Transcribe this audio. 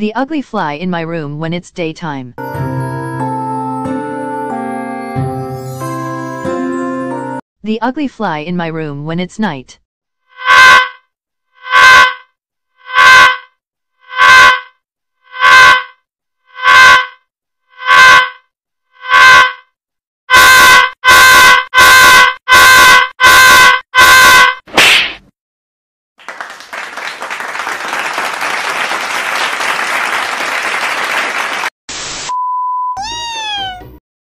The ugly fly in my room when it's daytime. The ugly fly in my room when it's night.